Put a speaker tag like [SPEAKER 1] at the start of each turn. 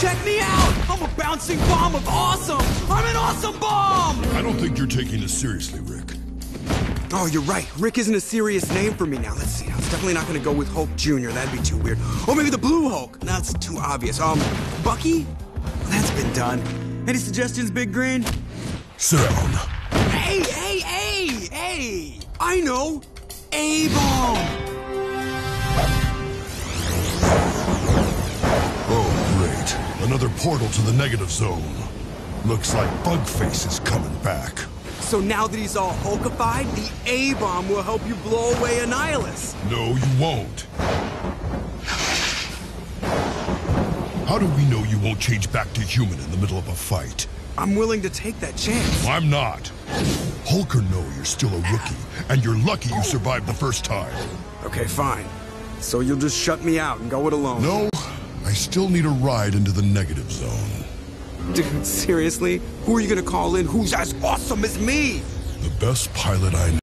[SPEAKER 1] Check me out! I'm a bouncing bomb of awesome! I'm an awesome bomb!
[SPEAKER 2] I don't think you're taking this seriously, Rick.
[SPEAKER 1] Oh, you're right. Rick isn't a serious name for me now. Let's see. I was definitely not gonna go with Hulk Jr. That'd be too weird. Oh, maybe the Blue Hulk. That's too obvious. Um, Bucky? That's been done. Any suggestions, Big Green?
[SPEAKER 2] Sit down.
[SPEAKER 1] Hey, hey, hey, hey! I know! A-bomb!
[SPEAKER 2] Another portal to the negative zone. Looks like Bugface is coming back.
[SPEAKER 1] So now that he's all Hulkified, the A-bomb will help you blow away Annihilus.
[SPEAKER 2] No, you won't. How do we know you won't change back to human in the middle of a fight?
[SPEAKER 1] I'm willing to take that chance.
[SPEAKER 2] I'm not. Hulk or no, you're still a rookie, and you're lucky you survived the first time.
[SPEAKER 1] Okay, fine. So you'll just shut me out and go it alone?
[SPEAKER 2] No, I still need a ride into the negative zone.
[SPEAKER 1] Dude, seriously? Who are you gonna call in who's as awesome as me?
[SPEAKER 2] The best pilot I